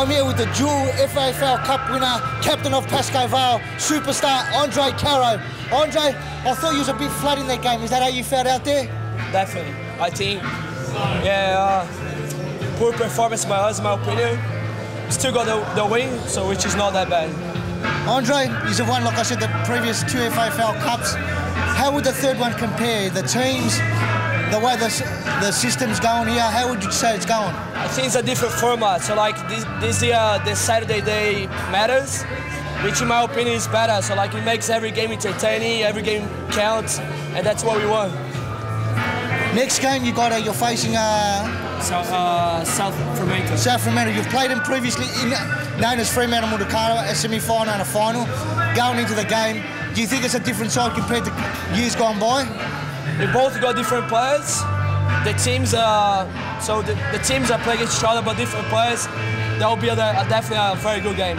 I'm here with the dual FAFL Cup winner, captain of Pascoe Vale, superstar Andre Caro. Andre, I thought you was a bit flat in that game. Is that how you felt out there? Definitely. I think, yeah, uh, poor performance by us, in my opinion. Still got the, the win, so which is not that bad. Andre, you've won, like I said, the previous two FAFL Cups. How would the third one compare? The teams, the way the, the system's going here, how would you say it's going? I think it's a different format. So like this, this year, the Saturday day matters, which in my opinion is better. So like it makes every game entertaining, every game counts, and that's what we want. Next game you got, uh, you're facing uh, So, uh, South Fremantle. South Fremantle. You've played them previously, in, known as Fremantle Mudukara, a semi-final and a final. Going into the game, do you think it's a different side compared to years gone by? They both got different players. The teams are so the, the teams are playing each other, but different players. That will be a, a definitely a very good game.